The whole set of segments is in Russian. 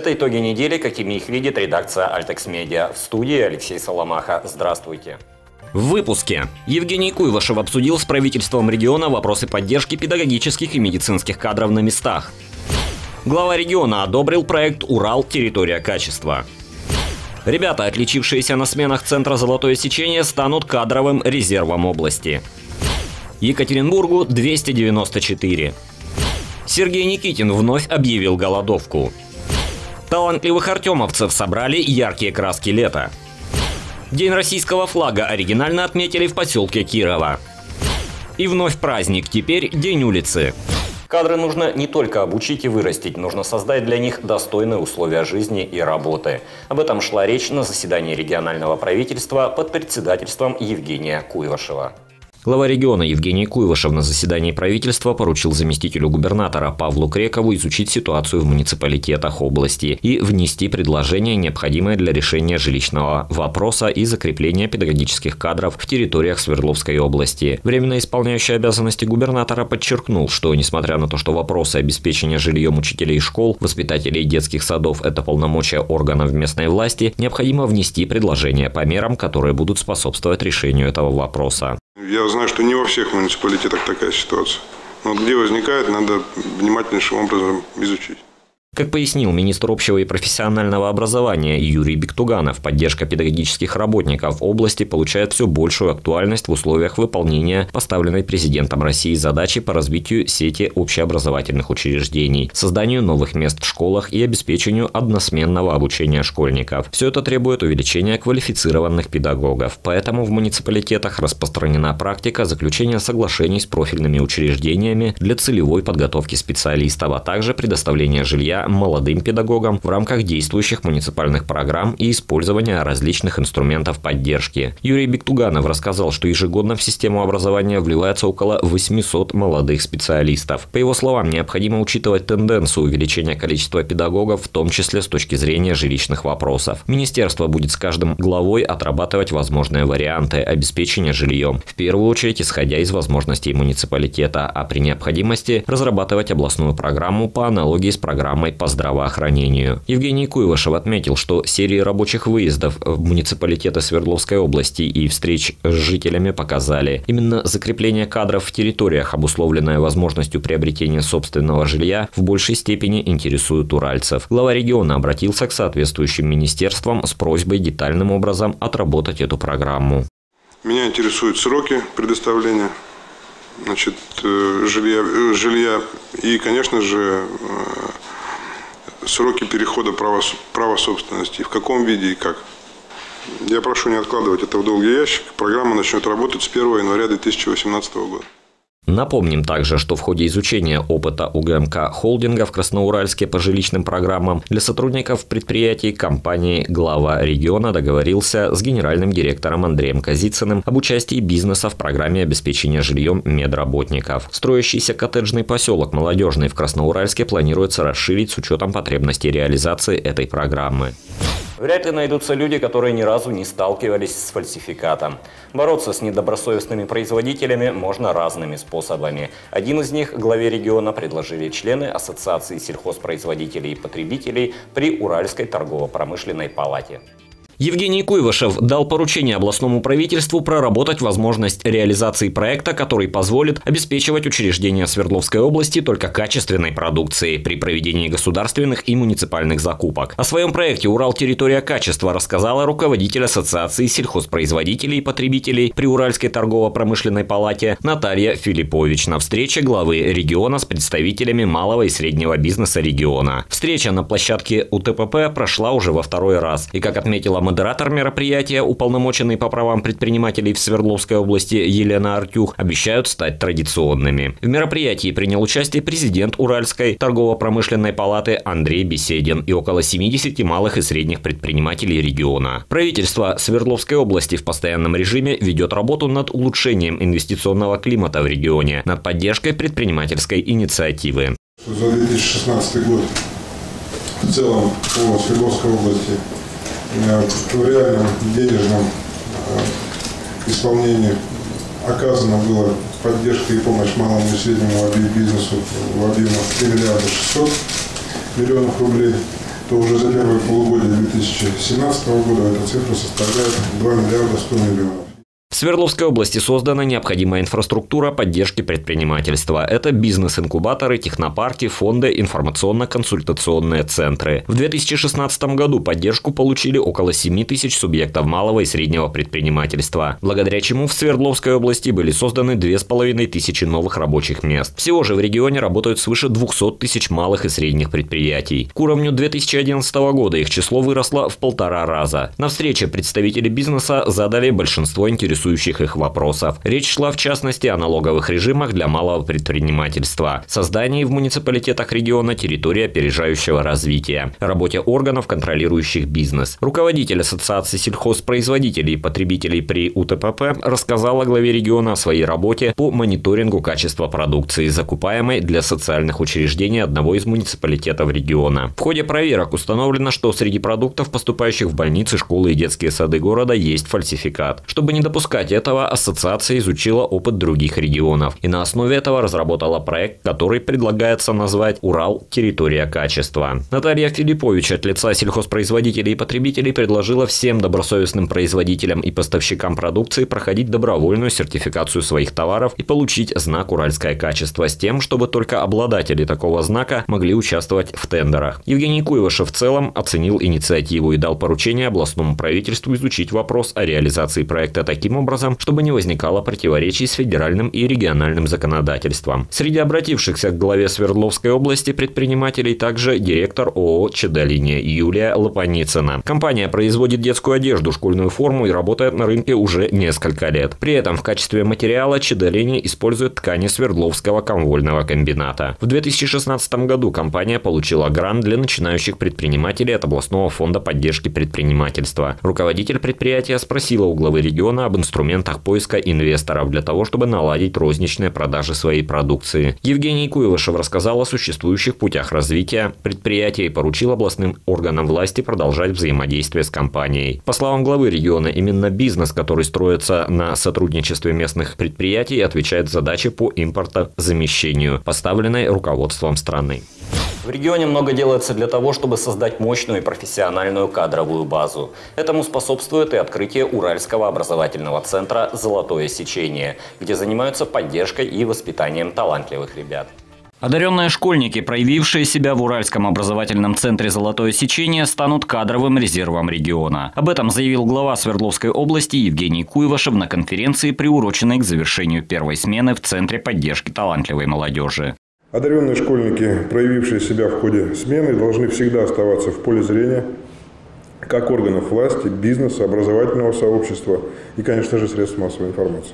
Это итоги недели, какими их видит редакция Altex Media. В студии Алексей Соломаха. Здравствуйте. В выпуске Евгений Куйвашев обсудил с правительством региона вопросы поддержки педагогических и медицинских кадров на местах. Глава региона одобрил проект «Урал. Территория качества». Ребята, отличившиеся на сменах Центра «Золотое сечение», станут кадровым резервом области. Екатеринбургу 294. Сергей Никитин вновь объявил голодовку. Талантливых артемовцев собрали яркие краски лета. День российского флага оригинально отметили в поселке Кирова. И вновь праздник, теперь День улицы. Кадры нужно не только обучить и вырастить, нужно создать для них достойные условия жизни и работы. Об этом шла речь на заседании регионального правительства под председательством Евгения Куйвашева. Глава региона Евгений Куйвашев на заседании правительства поручил заместителю губернатора Павлу Крекову изучить ситуацию в муниципалитетах области и внести предложения, необходимые для решения жилищного вопроса и закрепления педагогических кадров в территориях Свердловской области. Временно исполняющий обязанности губернатора подчеркнул, что несмотря на то, что вопросы обеспечения жильем учителей школ, воспитателей детских садов – это полномочия органов местной власти, необходимо внести предложения по мерам, которые будут способствовать решению этого вопроса. Я знаю, что не во всех муниципалитетах такая ситуация. Но где возникает, надо внимательнейшим образом изучить. Как пояснил министр общего и профессионального образования Юрий Бектуганов, поддержка педагогических работников области получает все большую актуальность в условиях выполнения поставленной президентом России задачи по развитию сети общеобразовательных учреждений, созданию новых мест в школах и обеспечению односменного обучения школьников. Все это требует увеличения квалифицированных педагогов. Поэтому в муниципалитетах распространена практика заключения соглашений с профильными учреждениями для целевой подготовки специалистов, а также предоставления жилья молодым педагогам в рамках действующих муниципальных программ и использования различных инструментов поддержки. Юрий Бектуганов рассказал, что ежегодно в систему образования вливается около 800 молодых специалистов. По его словам, необходимо учитывать тенденцию увеличения количества педагогов, в том числе с точки зрения жилищных вопросов. Министерство будет с каждым главой отрабатывать возможные варианты обеспечения жильем, в первую очередь исходя из возможностей муниципалитета, а при необходимости разрабатывать областную программу по аналогии с программой по здравоохранению. Евгений Куйвашев отметил, что серии рабочих выездов в муниципалитеты Свердловской области и встреч с жителями показали. Именно закрепление кадров в территориях, обусловленное возможностью приобретения собственного жилья, в большей степени интересует уральцев. Глава региона обратился к соответствующим министерствам с просьбой детальным образом отработать эту программу. Меня интересуют сроки предоставления значит, э, жилья, э, жилья и, конечно же, э, сроки перехода права, права собственности, в каком виде и как. Я прошу не откладывать это в долгий ящик. Программа начнет работать с 1 января 2018 года. Напомним также, что в ходе изучения опыта УГМК холдинга в Красноуральске по жилищным программам для сотрудников предприятий компании глава региона договорился с генеральным директором Андреем Казицыным об участии бизнеса в программе обеспечения жильем медработников. Строящийся коттеджный поселок «Молодежный» в Красноуральске планируется расширить с учетом потребностей реализации этой программы. Вряд ли найдутся люди, которые ни разу не сталкивались с фальсификатом. Бороться с недобросовестными производителями можно разными способами. Один из них главе региона предложили члены Ассоциации сельхозпроизводителей и потребителей при Уральской торгово-промышленной палате. Евгений Куйвашев дал поручение областному правительству проработать возможность реализации проекта, который позволит обеспечивать учреждения Свердловской области только качественной продукцией при проведении государственных и муниципальных закупок. О своем проекте «Урал. Территория качества» рассказала руководитель Ассоциации сельхозпроизводителей и потребителей при Уральской торгово-промышленной палате Наталья Филиппович на встрече главы региона с представителями малого и среднего бизнеса региона. Встреча на площадке УТПП прошла уже во второй раз. И, как отметила модератор мероприятия, уполномоченный по правам предпринимателей в Свердловской области Елена Артюх, обещают стать традиционными. В мероприятии принял участие президент Уральской торгово-промышленной палаты Андрей Беседин и около 70 малых и средних предпринимателей региона. Правительство Свердловской области в постоянном режиме ведет работу над улучшением инвестиционного климата в регионе, над поддержкой предпринимательской инициативы. За 2016 год в целом по Свердловской области в реальном денежном э, исполнении оказана была поддержка и помощь малому и среднему бизнесу в объеме 3 миллиарда 600 миллионов рублей. то уже за первое полугодие 2017 года эта цифра составляет 2 миллиарда 100 миллионов. Свердловской области создана необходимая инфраструктура поддержки предпринимательства. Это бизнес-инкубаторы, технопарки, фонды, информационно-консультационные центры. В 2016 году поддержку получили около 7 тысяч субъектов малого и среднего предпринимательства, благодаря чему в Свердловской области были созданы 2500 новых рабочих мест. Всего же в регионе работают свыше 200 тысяч малых и средних предприятий. К уровню 2011 года их число выросло в полтора раза. На встрече представители бизнеса задали большинство интересующих интересующих их вопросов. Речь шла в частности о налоговых режимах для малого предпринимательства, создании в муниципалитетах региона территории опережающего развития, работе органов, контролирующих бизнес. Руководитель Ассоциации сельхозпроизводителей и потребителей при УТПП рассказал о главе региона о своей работе по мониторингу качества продукции, закупаемой для социальных учреждений одного из муниципалитетов региона. В ходе проверок установлено, что среди продуктов, поступающих в больницы, школы и детские сады города, есть фальсификат. Чтобы не допускать допускать этого, ассоциация изучила опыт других регионов и на основе этого разработала проект, который предлагается назвать «Урал. Территория качества». Наталья Филиппович от лица сельхозпроизводителей и потребителей предложила всем добросовестным производителям и поставщикам продукции проходить добровольную сертификацию своих товаров и получить знак «Уральское качество» с тем, чтобы только обладатели такого знака могли участвовать в тендерах. Евгений Куевышев в целом оценил инициативу и дал поручение областному правительству изучить вопрос о реализации проекта таким образом, чтобы не возникало противоречий с федеральным и региональным законодательством. Среди обратившихся к главе Свердловской области предпринимателей также директор ООО «Чедолиния» Юлия Лопаницына. Компания производит детскую одежду, школьную форму и работает на рынке уже несколько лет. При этом в качестве материала Чедолиния использует ткани Свердловского комвольного комбината. В 2016 году компания получила грант для начинающих предпринимателей от областного фонда поддержки предпринимательства. Руководитель предприятия спросила у главы региона об инструментах инструментах поиска инвесторов для того, чтобы наладить розничные продажи своей продукции. Евгений Куевышев рассказал о существующих путях развития предприятия и поручил областным органам власти продолжать взаимодействие с компанией. По словам главы региона, именно бизнес, который строится на сотрудничестве местных предприятий, отвечает за задачи по импортозамещению, поставленной руководством страны. В регионе много делается для того, чтобы создать мощную и профессиональную кадровую базу. Этому способствует и открытие Уральского образовательного центра «Золотое сечение», где занимаются поддержкой и воспитанием талантливых ребят. Одаренные школьники, проявившие себя в Уральском образовательном центре «Золотое сечение», станут кадровым резервом региона. Об этом заявил глава Свердловской области Евгений Куйвашев на конференции, приуроченной к завершению первой смены в Центре поддержки талантливой молодежи. Одаренные школьники, проявившие себя в ходе смены, должны всегда оставаться в поле зрения как органов власти, бизнеса, образовательного сообщества и, конечно же, средств массовой информации.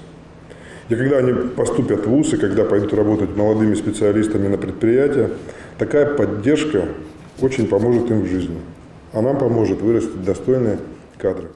И когда они поступят в ВУЗ и когда пойдут работать молодыми специалистами на предприятия, такая поддержка очень поможет им в жизни. А нам поможет вырастить достойные кадры.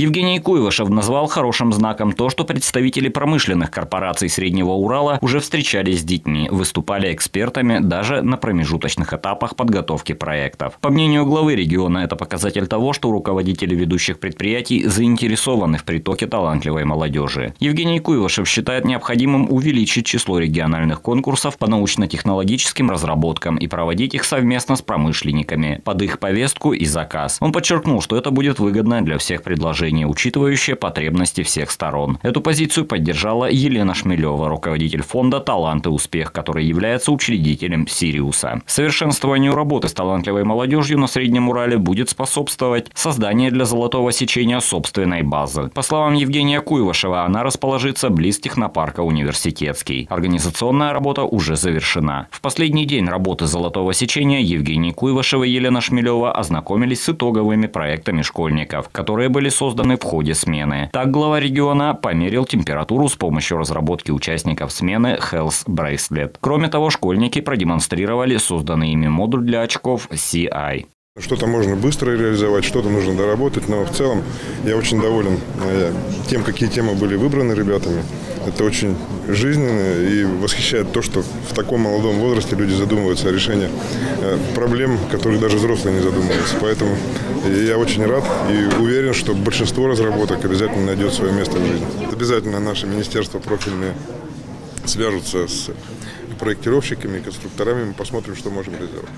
Евгений Куйвашев назвал хорошим знаком то, что представители промышленных корпораций Среднего Урала уже встречались с детьми, выступали экспертами даже на промежуточных этапах подготовки проектов. По мнению главы региона, это показатель того, что руководители ведущих предприятий заинтересованы в притоке талантливой молодежи. Евгений Куйвашев считает необходимым увеличить число региональных конкурсов по научно-технологическим разработкам и проводить их совместно с промышленниками под их повестку и заказ. Он подчеркнул, что это будет выгодно для всех предложений предложение, учитывающее потребности всех сторон. Эту позицию поддержала Елена Шмелева, руководитель фонда «Талант и успех», который является учредителем «Сириуса». Совершенствованию работы с талантливой молодежью на Среднем Урале будет способствовать создание для золотого сечения собственной базы. По словам Евгения Куйвашева, она расположится близ технопарка «Университетский». Организационная работа уже завершена. В последний день работы золотого сечения Евгений Куйвашева и Елена Шмелева ознакомились с итоговыми проектами школьников, которые были созданы созданы в ходе смены. Так глава региона померил температуру с помощью разработки участников смены Health Bracelet. Кроме того, школьники продемонстрировали созданный ими модуль для очков CI. Что-то можно быстро реализовать, что-то нужно доработать, но в целом я очень доволен э, тем, какие темы были выбраны ребятами. Это очень жизненно и восхищает то, что в таком молодом возрасте люди задумываются о решении э, проблем, которые даже взрослые не задумываются. Поэтому я очень рад и уверен, что большинство разработок обязательно найдет свое место в жизни. Обязательно наше министерство профильное свяжутся с проектировщиками, конструкторами, мы посмотрим, что можем реализовать.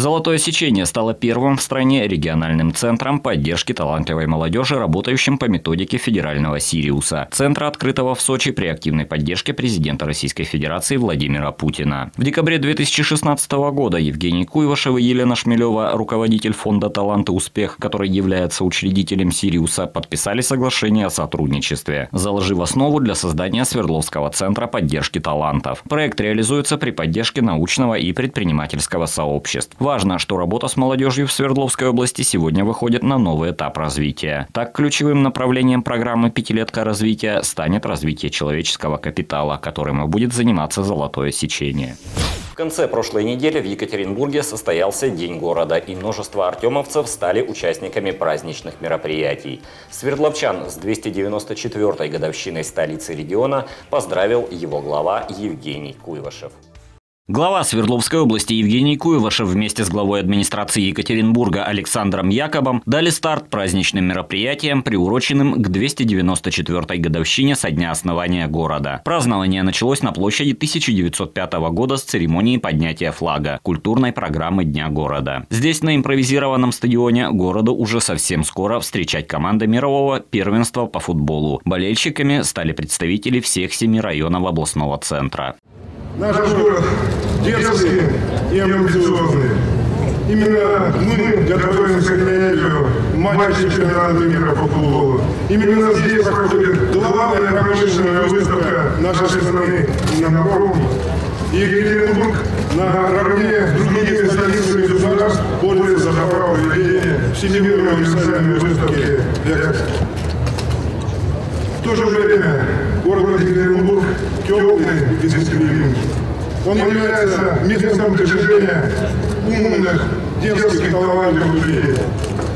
Золотое сечение стало первым в стране региональным центром поддержки талантливой молодежи, работающим по методике федерального Сириуса. Центра, открытого в Сочи при активной поддержке президента Российской Федерации Владимира Путина. В декабре 2016 года Евгений Куйвашев и Елена Шмелева, руководитель фонда «Талант и успех», который является учредителем Сириуса, подписали соглашение о сотрудничестве, заложив основу для создания Свердловского центра поддержки талантов. Проект реализуется при поддержке научного и предпринимательского сообществ. Важно, что работа с молодежью в Свердловской области сегодня выходит на новый этап развития. Так, ключевым направлением программы «Пятилетка развития» станет развитие человеческого капитала, которым и будет заниматься «Золотое сечение». В конце прошлой недели в Екатеринбурге состоялся День города, и множество артемовцев стали участниками праздничных мероприятий. Свердловчан с 294-й годовщиной столицы региона поздравил его глава Евгений Куйвашев. Глава Свердловской области Евгений Куевашев вместе с главой администрации Екатеринбурга Александром Якобом дали старт праздничным мероприятиям, приуроченным к 294-й годовщине со дня основания города. Празднование началось на площади 1905 года с церемонии поднятия флага, культурной программы Дня города. Здесь, на импровизированном стадионе, городу уже совсем скоро встречать команды мирового первенства по футболу. Болельщиками стали представители всех семи районов областного центра. Наш город дерзкий и амбициозный. Именно мы готовимся к ноябрю матча чемпионата мира по футболу. Именно здесь проходит главная промышленная выставка нашей страны на форуме. Екатеринбург наравне с другими столицами государств пользуется за право ведения Всемирной универсальной выставки В то же время город Екатеринбург теплый и гостеприимный. Он является местом притяжения умных, дерзких, талантливых людей,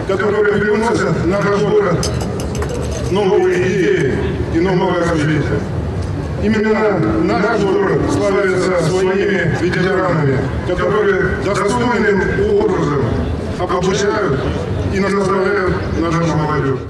которые приносят в наш город новые идеи и новое развитие. Именно наш город славится своими ветеранами, которые достойным образом обучают и наставляют нашу молодежь.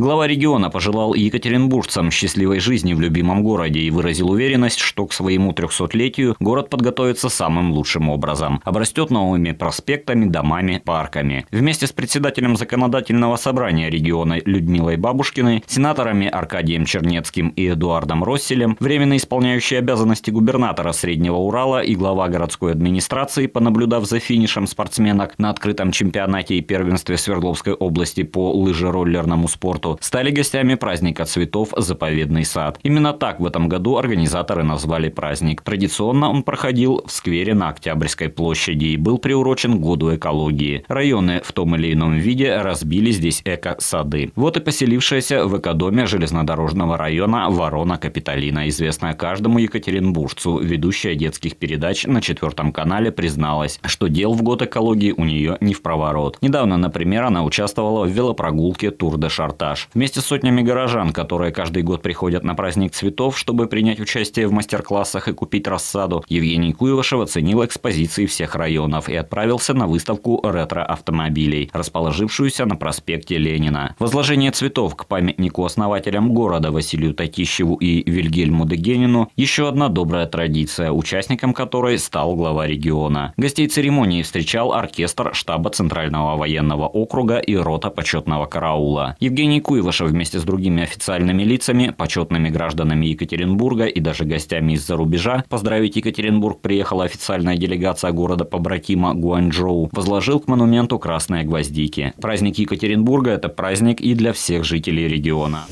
Глава региона пожелал екатеринбуржцам счастливой жизни в любимом городе и выразил уверенность, что к своему 300-летию город подготовится самым лучшим образом. Обрастет новыми проспектами, домами, парками. Вместе с председателем законодательного собрания региона Людмилой Бабушкиной, сенаторами Аркадием Чернецким и Эдуардом Росселем, временно исполняющий обязанности губернатора Среднего Урала и глава городской администрации, понаблюдав за финишем спортсменок на открытом чемпионате и первенстве Свердловской области по лыжероллерному спорту, субботу стали гостями праздника цветов «Заповедный сад». Именно так в этом году организаторы назвали праздник. Традиционно он проходил в сквере на Октябрьской площади и был приурочен к году экологии. Районы в том или ином виде разбили здесь эко-сады. Вот и поселившаяся в экодоме железнодорожного района Ворона Капитолина, известная каждому екатеринбуржцу, ведущая детских передач на четвертом канале, призналась, что дел в год экологии у нее не в проворот. Недавно, например, она участвовала в велопрогулке Тур де Шартаж пейзаж. Вместе с сотнями горожан, которые каждый год приходят на праздник цветов, чтобы принять участие в мастер-классах и купить рассаду, Евгений Куевашев оценил экспозиции всех районов и отправился на выставку ретро-автомобилей, расположившуюся на проспекте Ленина. Возложение цветов к памятнику основателям города Василию Татищеву и Вильгельму Дегенину – еще одна добрая традиция, участником которой стал глава региона. Гостей церемонии встречал оркестр штаба Центрального военного округа и рота почетного караула. Евгений Куеваша вместе с другими официальными лицами, почетными гражданами Екатеринбурга и даже гостями из-за рубежа поздравить Екатеринбург приехала официальная делегация города побратима Гуанчжоу, возложил к монументу красные гвоздики. Праздник Екатеринбурга – это праздник и для всех жителей региона.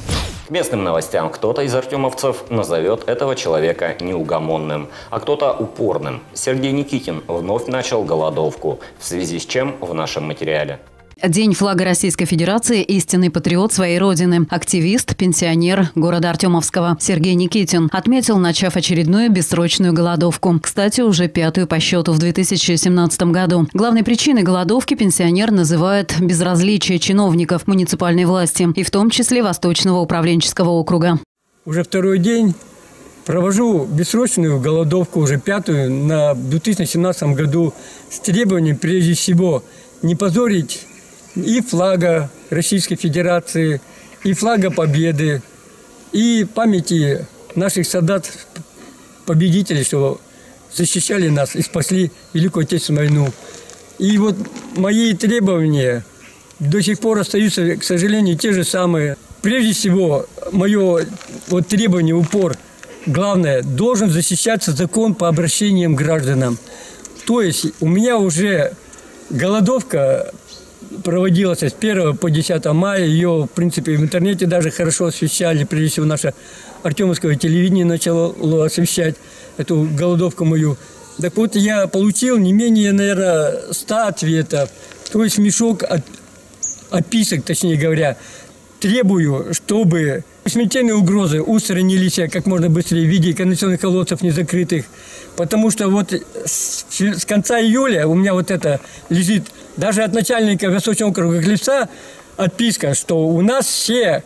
К местным новостям кто-то из артемовцев назовет этого человека неугомонным, а кто-то упорным. Сергей Никитин вновь начал голодовку, в связи с чем в нашем материале. День флага Российской Федерации – истинный патриот своей родины. Активист, пенсионер города Артемовского Сергей Никитин отметил, начав очередную бессрочную голодовку. Кстати, уже пятую по счету в 2017 году. Главной причиной голодовки пенсионер называет безразличие чиновников муниципальной власти, и в том числе Восточного управленческого округа. Уже второй день провожу бессрочную голодовку, уже пятую, на 2017 году с требованием, прежде всего, не позорить и флага Российской Федерации, и флага Победы, и памяти наших солдат-победителей, что защищали нас и спасли Великую Отечественную войну. И вот мои требования до сих пор остаются, к сожалению, те же самые. Прежде всего, мое вот требование, упор, главное, должен защищаться закон по обращениям к гражданам. То есть у меня уже голодовка проводилась с 1 по 10 мая. Ее, в принципе, в интернете даже хорошо освещали. Прежде всего, наше Артемовское телевидение начало освещать эту голодовку мою. Так вот, я получил не менее, наверное, 100 ответов. То есть мешок от, отписок, точнее говоря. Требую, чтобы смертельные угрозы устранились как можно быстрее в виде канализационных колодцев незакрытых. Потому что вот с, с конца июля у меня вот это лежит даже от начальника Восточного округа Глебца отписка, что у нас все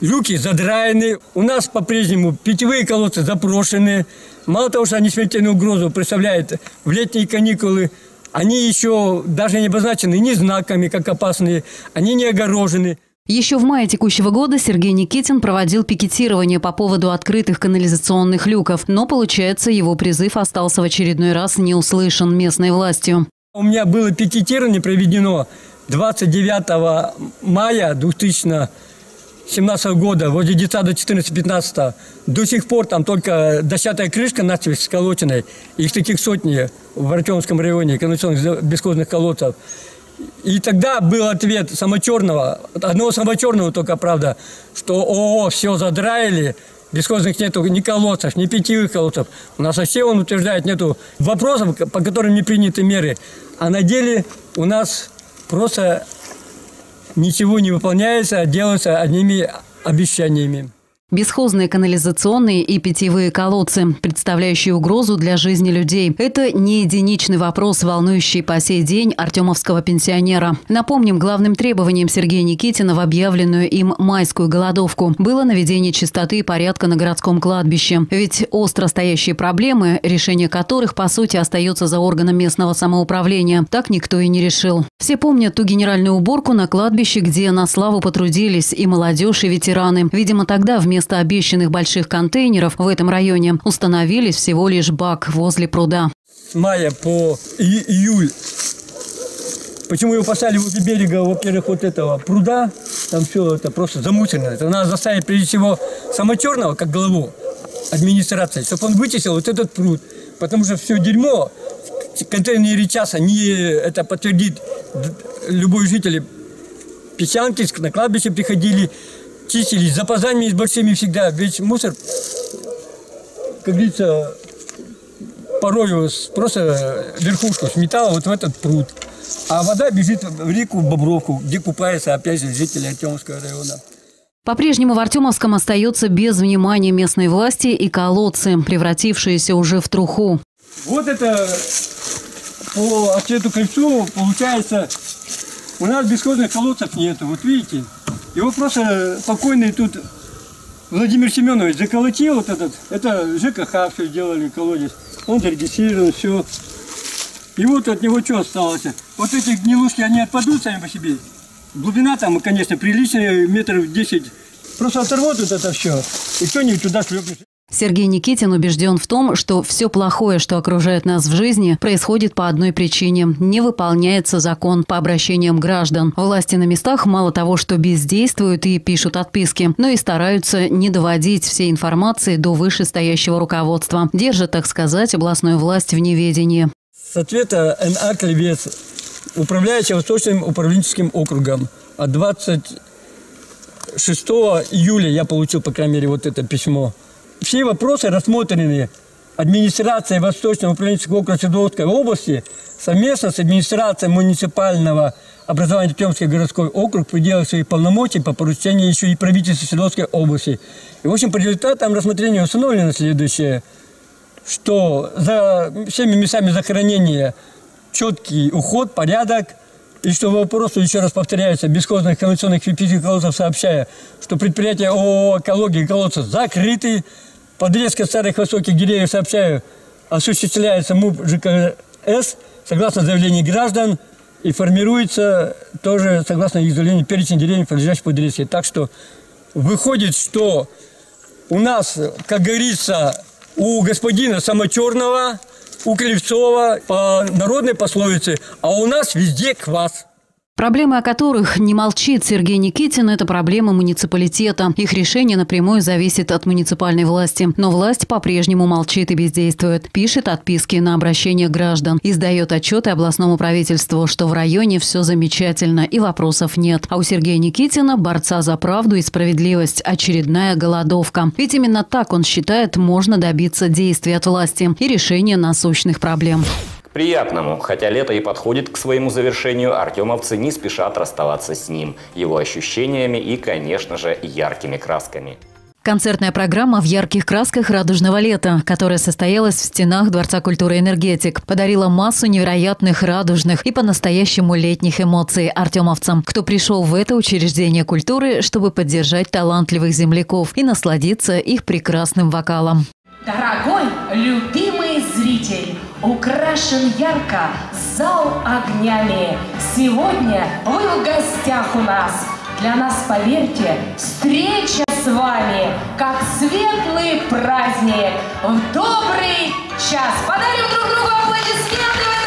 люки задраены, у нас по-прежнему питьевые колодцы запрошены. Мало того, что они смертельную угрозу представляют в летние каникулы, они еще даже не обозначены ни знаками, как опасные, они не огорожены. Еще в мае текущего года Сергей Никитин проводил пикетирование по поводу открытых канализационных люков, но, получается, его призыв остался в очередной раз не услышан местной властью. У меня было пикетирование проведено 29 мая 2017 года возле детсада 14-15. До сих пор там только дощатая крышка надпись сколоченная. Их таких сотни в Артемском районе канализационных бесхозных колодцев. И тогда был ответ самочерного, одного самочерного только, правда, что ООО все задраили, бесхозных нету ни колодцев, ни питьевых колодцев. У нас вообще, он утверждает, нету вопросов, по которым не приняты меры. А на деле у нас просто ничего не выполняется, а делается одними обещаниями. Бесхозные канализационные и питьевые колодцы, представляющие угрозу для жизни людей. Это не единичный вопрос, волнующий по сей день артемовского пенсионера. Напомним, главным требованием Сергея Никитина в объявленную им майскую голодовку было наведение чистоты и порядка на городском кладбище. Ведь остро стоящие проблемы, решение которых, по сути, остается за органом местного самоуправления, так никто и не решил. Все помнят ту генеральную уборку на кладбище, где на славу потрудились и молодежь, и ветераны. Видимо, тогда вместо вместо обещанных больших контейнеров в этом районе установились всего лишь бак возле пруда. С мая по июль. Почему его поставили возле берега, во-первых, вот этого пруда, там все это просто замучено. Это надо заставить, прежде всего, самочерного, как главу администрации, чтобы он вычистил вот этот пруд. Потому что все дерьмо, контейнеры часа не это подтвердит любой житель Песчанки на кладбище приходили, чистили с запозданиями с большими всегда. Ведь мусор, как говорится, порою просто верхушку сметала вот в этот пруд. А вода бежит в реку Бобровку, где купаются, опять же, жители Артемовского района. По-прежнему в Артемовском остается без внимания местной власти и колодцы, превратившиеся уже в труху. Вот это по ответу кольцу получается, у нас бесхозных колодцев нету, вот видите. Его просто спокойный тут Владимир Семенович заколотил вот этот, это ЖКХ все сделали, колодец. Он зарегистрирован, все. И вот от него что осталось? Вот эти гнилушки, они отпадут сами по себе. Глубина там, конечно, приличная, метров 10. Просто оторвут вот это все, и кто-нибудь туда шлепнет. Сергей Никитин убежден в том, что все плохое, что окружает нас в жизни, происходит по одной причине – не выполняется закон по обращениям граждан. Власти на местах мало того, что бездействуют и пишут отписки, но и стараются не доводить всей информации до вышестоящего руководства. Держат, так сказать, областную власть в неведении. С ответа Н.А. Клевец, управляющий Восточным управленческим округом, от 26 июля я получил, по крайней мере, вот это письмо – все вопросы рассмотрены администрацией Восточного управленческого округа Свердловской области совместно с администрацией муниципального образования Темский городской округ в пределах своих полномочий по поручению еще и правительства Свердловской области. И, в общем, по результатам рассмотрения установлено следующее, что за всеми местами захоронения четкий уход, порядок, и что вопросу, еще раз повторяется, бесхозных конвенционных физических колодцев сообщая, что предприятия ООО «Экология» колодцев закрыты, Подрезка старых высоких деревьев, сообщаю, осуществляется МУП ЖКС согласно заявлению граждан и формируется тоже согласно их заявлению перечень деревьев, подлежащих подрезке. Так что выходит, что у нас, как говорится, у господина Самочерного у Клевцова по народной пословице, а у нас везде квас. Проблемы, о которых не молчит Сергей Никитин, это проблемы муниципалитета. Их решение напрямую зависит от муниципальной власти. Но власть по-прежнему молчит и бездействует. Пишет отписки на обращение граждан. Издает отчеты областному правительству, что в районе все замечательно и вопросов нет. А у Сергея Никитина, борца за правду и справедливость, очередная голодовка. Ведь именно так он считает, можно добиться действий от власти и решения насущных проблем приятному. Хотя лето и подходит к своему завершению, артемовцы не спешат расставаться с ним, его ощущениями и, конечно же, яркими красками. Концертная программа в ярких красках радужного лета, которая состоялась в стенах Дворца культуры «Энергетик», подарила массу невероятных радужных и по-настоящему летних эмоций артемовцам, кто пришел в это учреждение культуры, чтобы поддержать талантливых земляков и насладиться их прекрасным вокалом. Дорогой, любимый украшен ярко зал огнями. Сегодня вы в гостях у нас. Для нас, поверьте, встреча с вами, как светлый праздник в добрый час. Подарим друг другу аплодисменты.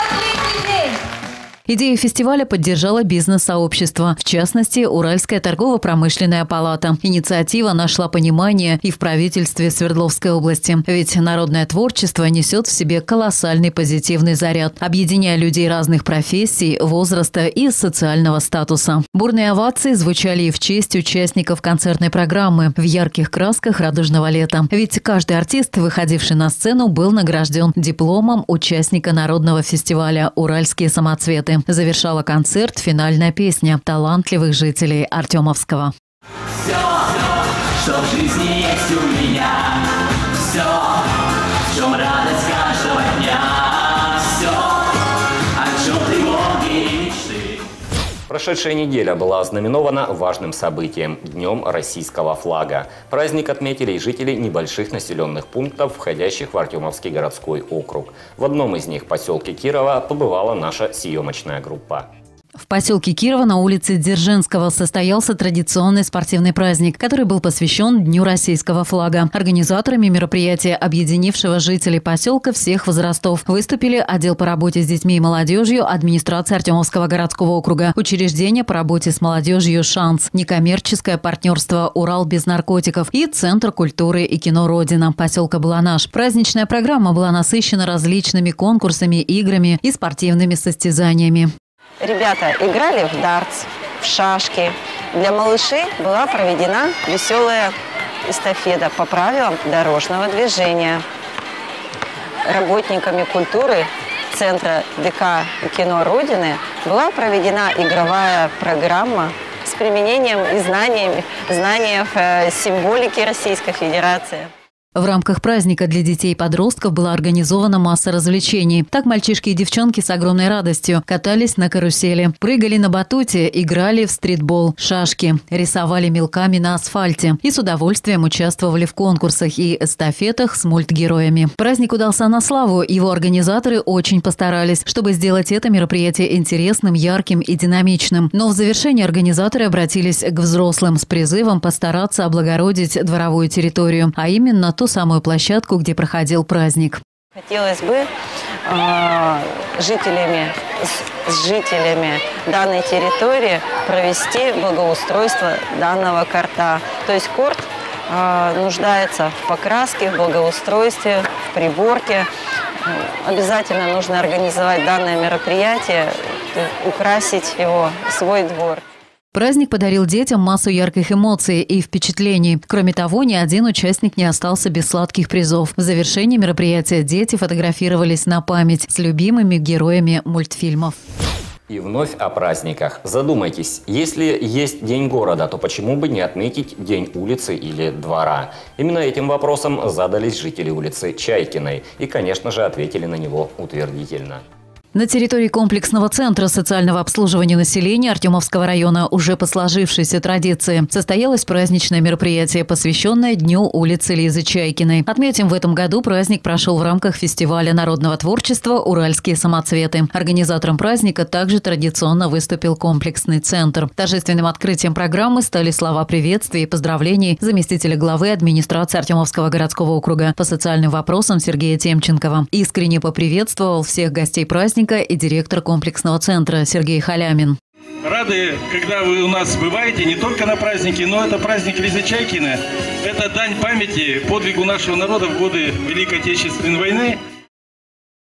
Идею фестиваля поддержала бизнес-сообщество, в частности, Уральская торгово-промышленная палата. Инициатива нашла понимание и в правительстве Свердловской области. Ведь народное творчество несет в себе колоссальный позитивный заряд, объединяя людей разных профессий, возраста и социального статуса. Бурные овации звучали и в честь участников концертной программы в ярких красках радужного лета. Ведь каждый артист, выходивший на сцену, был награжден дипломом участника народного фестиваля «Уральские самоцветы». Завершала концерт финальная песня талантливых жителей Артемовского. Все, что в жизни есть у меня, Прошедшая неделя была ознаменована важным событием – Днем российского флага. Праздник отметили и жители небольших населенных пунктов, входящих в Артемовский городской округ. В одном из них, поселке Кирова, побывала наша съемочная группа. В поселке Кирова на улице Дзержинского состоялся традиционный спортивный праздник, который был посвящен Дню российского флага. Организаторами мероприятия, объединившего жителей поселка всех возрастов, выступили отдел по работе с детьми и молодежью администрации Артемовского городского округа, учреждение по работе с молодежью «Шанс», некоммерческое партнерство «Урал без наркотиков» и Центр культуры и кино «Родина» поселка была наш. Праздничная программа была насыщена различными конкурсами, играми и спортивными состязаниями. Ребята играли в дартс, в шашки. Для малышей была проведена веселая эстафета по правилам дорожного движения. Работниками культуры Центра ДК кино Родины была проведена игровая программа с применением и знаниями, знаний э, символики Российской Федерации. В рамках праздника для детей и подростков была организована масса развлечений. Так мальчишки и девчонки с огромной радостью катались на карусели, прыгали на батуте, играли в стритбол, шашки, рисовали мелками на асфальте и с удовольствием участвовали в конкурсах и эстафетах с мультгероями. Праздник удался на славу, его организаторы очень постарались, чтобы сделать это мероприятие интересным, ярким и динамичным. Но в завершении организаторы обратились к взрослым с призывом постараться облагородить дворовую территорию, а именно то, ту самую площадку, где проходил праздник. Хотелось бы э, жителями, с, с жителями данной территории провести благоустройство данного корта. То есть корт э, нуждается в покраске, в благоустройстве, в приборке. Обязательно нужно организовать данное мероприятие, украсить его, свой двор. Праздник подарил детям массу ярких эмоций и впечатлений. Кроме того, ни один участник не остался без сладких призов. В завершении мероприятия дети фотографировались на память с любимыми героями мультфильмов. И вновь о праздниках. Задумайтесь, если есть День города, то почему бы не отметить День улицы или двора? Именно этим вопросом задались жители улицы Чайкиной и, конечно же, ответили на него утвердительно. На территории комплексного центра социального обслуживания населения Артемовского района уже по сложившейся традиции состоялось праздничное мероприятие, посвященное Дню улицы Лизы Чайкиной. Отметим, в этом году праздник прошел в рамках фестиваля народного творчества «Уральские самоцветы». Организатором праздника также традиционно выступил комплексный центр. Торжественным открытием программы стали слова приветствия и поздравлений заместителя главы администрации Артемовского городского округа по социальным вопросам Сергея Темченкова. Искренне поприветствовал всех гостей праздника сотрудника и директор комплексного центра Сергей Халямин. Рады, когда вы у нас бываете, не только на празднике, но это праздник Лизы Чайкина. Это дань памяти подвигу нашего народа в годы Великой Отечественной войны.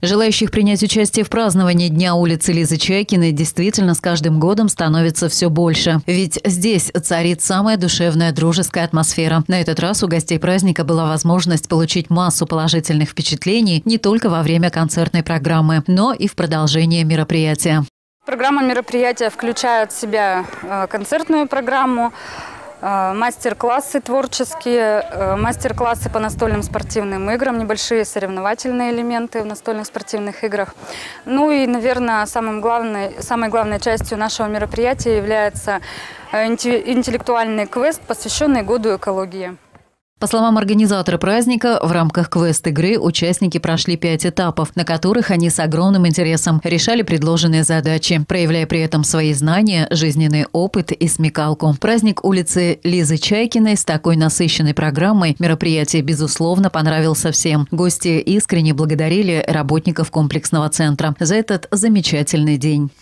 Желающих принять участие в праздновании Дня улицы Лизы Чайкиной действительно с каждым годом становится все больше. Ведь здесь царит самая душевная дружеская атмосфера. На этот раз у гостей праздника была возможность получить массу положительных впечатлений не только во время концертной программы, но и в продолжении мероприятия. Программа мероприятия включает в себя э, концертную программу, мастер-классы творческие, э, мастер-классы по настольным спортивным играм, небольшие соревновательные элементы в настольных спортивных играх. Ну и, наверное, самым главной, самой главной частью нашего мероприятия является э, интеллектуальный квест, посвященный году экологии. По словам организатора праздника, в рамках квест-игры участники прошли пять этапов, на которых они с огромным интересом решали предложенные задачи, проявляя при этом свои знания, жизненный опыт и смекалку. Праздник улицы Лизы Чайкиной с такой насыщенной программой мероприятие, безусловно, понравился всем. Гости искренне благодарили работников комплексного центра за этот замечательный день.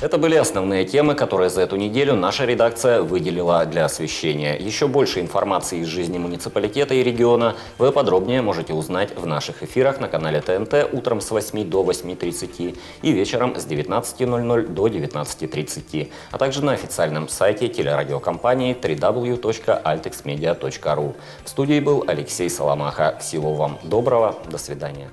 Это были основные темы, которые за эту неделю наша редакция выделила для освещения. Еще больше информации из жизни муниципалитета и региона вы подробнее можете узнать в наших эфирах на канале ТНТ утром с 8 до 8.30 и вечером с 19.00 до 19.30, а также на официальном сайте телерадиокомпании www.altexmedia.ru. В студии был Алексей Соломаха. Всего вам доброго. До свидания.